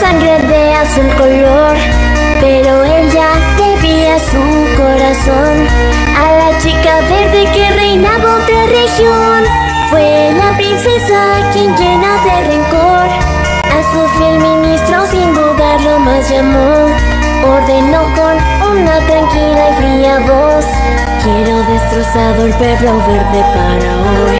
sangre de azul color, pero él ya debía su corazón a la chica verde que reinaba otra región. Fue la princesa quien llena de rencor a su fiel ministro sin dudarlo más llamó. Ordenó con una tranquila y fría voz, quiero destrozado el pueblo verde para hoy.